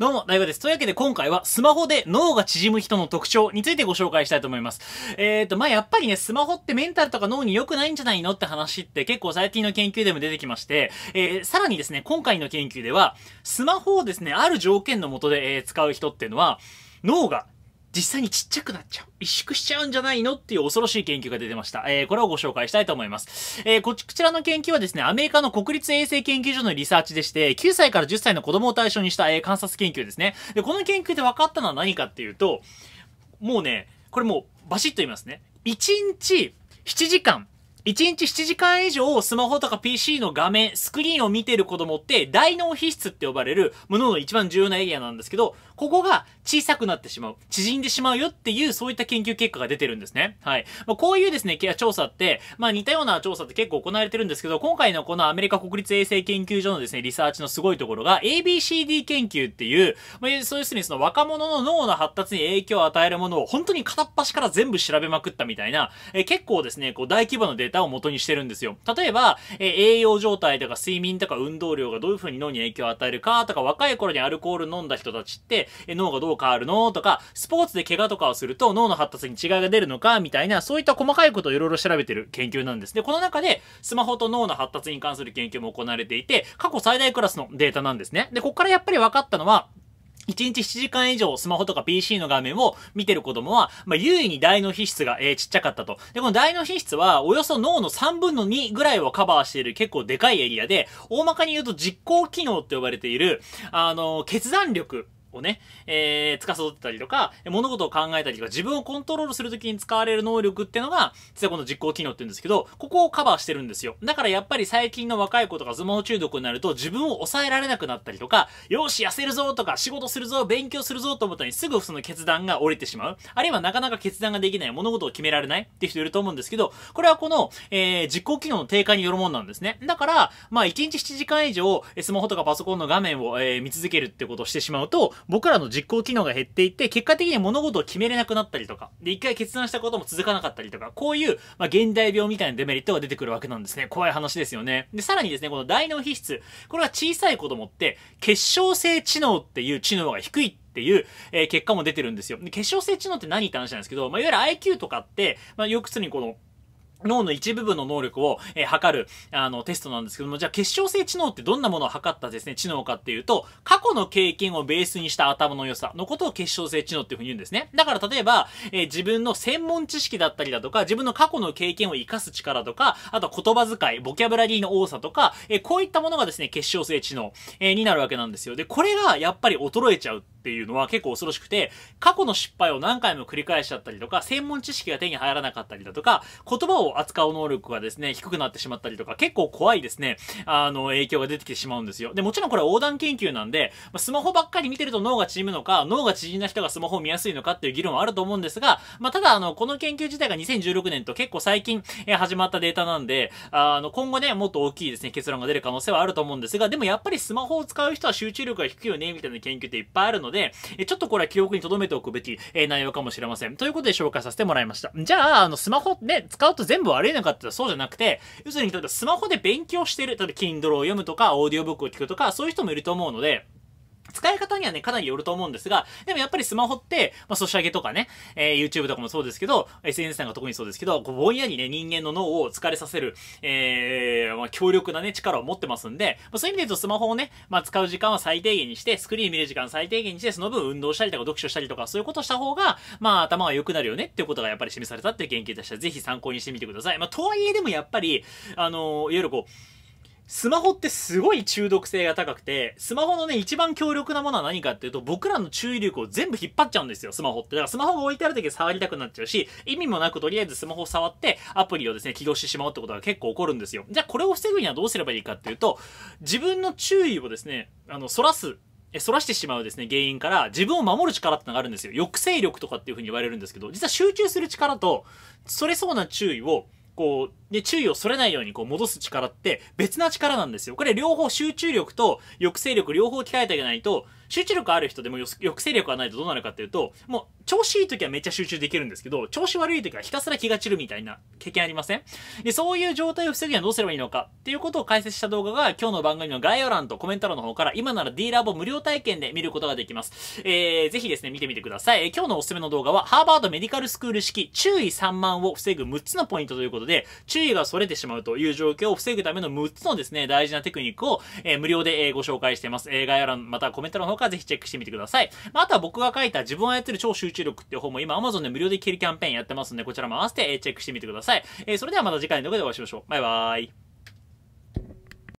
どうも、大悟です。というわけで今回はスマホで脳が縮む人の特徴についてご紹介したいと思います。えーと、まあ、やっぱりね、スマホってメンタルとか脳に良くないんじゃないのって話って結構最近の研究でも出てきまして、えー、さらにですね、今回の研究では、スマホをですね、ある条件のもとで、えー、使う人っていうのは、脳が実際にちっちゃくなっちゃう。萎縮しちゃうんじゃないのっていう恐ろしい研究が出てました。えー、これをご紹介したいと思います。えー、こちらの研究はですね、アメリカの国立衛生研究所のリサーチでして、9歳から10歳の子供を対象にした、えー、観察研究ですね。で、この研究で分かったのは何かっていうと、もうね、これもうバシッと言いますね。1日7時間1日7時間以上スマホとか PC の画面、スクリーンを見てる子供って大脳皮質って呼ばれるものの一番重要なエリアなんですけど、ここが小さくなってしまう、縮んでしまうよっていうそういった研究結果が出てるんですね。はい。まあ、こういうですね、調査って、まあ似たような調査って結構行われてるんですけど、今回のこのアメリカ国立衛生研究所のですね、リサーチのすごいところが ABCD 研究っていう、まあ、そういうするにその若者の脳の発達に影響を与えるものを本当に片っ端から全部調べまくったみたいな、え結構ですね、こう大規模なデーターを元にしてるんですよ。例えば、え栄養状態とか睡眠とか運動量がどういう風に脳に影響を与えるかとか、若い頃にアルコール飲んだ人たちって、え脳がどう変わるのとか、スポーツで怪我とかをすると脳の発達に違いが出るのかみたいな、そういった細かいことをいろいろ調べてる研究なんです。で、この中で、スマホと脳の発達に関する研究も行われていて、過去最大クラスのデータなんですね。で、ここからやっぱり分かったのは、1日7時間以上スマホとか PC の画面を見てる子供は、まあ、優位に大脳皮質が、えー、ちっちゃかったと。で、この大脳皮質は、およそ脳の3分の2ぐらいをカバーしている結構でかいエリアで、大まかに言うと実行機能って呼ばれている、あの、決断力をね、えー、司ってたりとか、物事を考えたりとか、自分をコントロールするときに使われる能力っていうのが、実はこの実行機能って言うんですけど、ここをカバーしてるんですよ。だからやっぱり最近の若い子とかスマホ中毒になると、自分を抑えられなくなったりとか、よし、痩せるぞとか、仕事するぞ、勉強するぞと思ったに、すぐその決断が降りてしまう。あるいはなかなか決断ができない、物事を決められないって人いると思うんですけど、これはこの、えー、実行機能の低下によるものなんですね。だから、まあ、1日7時間以上、スマホとかパソコンの画面を、えー、見続けるってことをしてしまうと、僕らの実行機能が減っていって、結果的に物事を決めれなくなったりとか、で、一回決断したことも続かなかったりとか、こういう、まあ、現代病みたいなデメリットが出てくるわけなんですね。怖い話ですよね。で、さらにですね、この大脳皮質、これは小さい子供って、結晶性知能っていう知能が低いっていう、えー、結果も出てるんですよ。で、結晶性知能って何って話なんですけど、まあ、いわゆる IQ とかって、まあ、よくするにこの、脳の一部分の能力を、えー、測る、あの、テストなんですけども、じゃあ結晶性知能ってどんなものを測ったですね、知能かっていうと、過去の経験をベースにした頭の良さのことを結晶性知能っていうふうに言うんですね。だから例えば、えー、自分の専門知識だったりだとか、自分の過去の経験を活かす力とか、あと言葉遣い、ボキャブラリーの多さとか、えー、こういったものがですね、結晶性知能、えになるわけなんですよ。で、これがやっぱり衰えちゃうっていうのは結構恐ろしくて、過去の失敗を何回も繰り返しちゃったりとか、専門知識が手に入らなかったりだとか、言葉を扱う能力がですね、低くなってしまったりとか、結構怖いですね、あの、影響が出てきてしまうんですよ。で、もちろんこれ横断研究なんで、スマホばっかり見てると脳が縮むのか、脳が縮んだ人がスマホを見やすいのかっていう議論はあると思うんですが、まあ、ただ、あの、この研究自体が2016年と結構最近、え始まったデータなんで、あの、今後ね、もっと大きいですね、結論が出る可能性はあると思うんですが、でもやっぱりスマホを使う人は集中力が低いよね、みたいな研究っていっぱいあるので、えちょっとこれは記憶に留めておくべき、え、内容かもしれません。ということで紹介させてもらいました。じゃあ、あの、スマホね、使うと全部悪いのかってそうじゃなくて、要するに、例えばスマホで勉強してる、例えば Kindle を読むとか、オーディオブックを聞くとか、そういう人もいると思うので、使い方にはね、かなりよると思うんですが、でもやっぱりスマホって、まあ、ソシャゲとかね、えー、YouTube とかもそうですけど、SNS なんか特にそうですけど、こうぼんやりね、人間の脳を疲れさせる、えー、まあ、強力なね、力を持ってますんで、まあ、そういう意味で言うとスマホをね、まあ、使う時間は最低限にして、スクリーン見る時間最低限にして、その分運動したりとか読書したりとか、そういうことした方が、まあ、頭が良くなるよねっていうことがやっぱり示されたっていう研究としては、ぜひ参考にしてみてください。まあ、とはいえでもやっぱり、あのー、いわゆるこう、スマホってすごい中毒性が高くて、スマホのね、一番強力なものは何かっていうと、僕らの注意力を全部引っ張っちゃうんですよ、スマホって。だからスマホが置いてある時触りたくなっちゃうし、意味もなくとりあえずスマホを触って、アプリをですね、起動してしまうってことが結構起こるんですよ。じゃあこれを防ぐにはどうすればいいかっていうと、自分の注意をですね、あの、反らすえ反らしてしまうですね、原因から自分を守る力ってのがあるんですよ。抑制力とかっていう風に言われるんですけど、実は集中する力と、それそうな注意をこう、ね、注意をそれないようにこう戻す力って別な力なんですよ。これ両方集中力と抑制力両方鍛えてあげないと、集中力ある人でも抑制力がないとどうなるかっていうと、もう調子いい時はめっちゃ集中できるんですけど、調子悪い時はひたすら気が散るみたいな経験ありません？で、そういう状態を防ぐにはどうすればいいのかっていうことを解説した動画が今日の番組の概要欄とコメント欄の方から今なら D ラボ無料体験で見ることができます。えー、ぜひですね、見てみてください。えー、今日のおすすめの動画はハーバードメディカルスクール式注意3万を防ぐ6つのポイントということで、注意が逸れてしまうという状況を防ぐための6つのですね、大事なテクニックを、えー、無料で、えー、ご紹介しています。えー、概要欄またコメント欄の方からぜひチェックしてみてください。まあ、あとは僕が書いた自分を操る超集中力っていう方も今 Amazon で無料で聞けるキャンペーンやってますんで、こちらも合わせて、え、チェックしてみてください。えー、それではまた次回の動画でお会いしましょう。バイバーイ。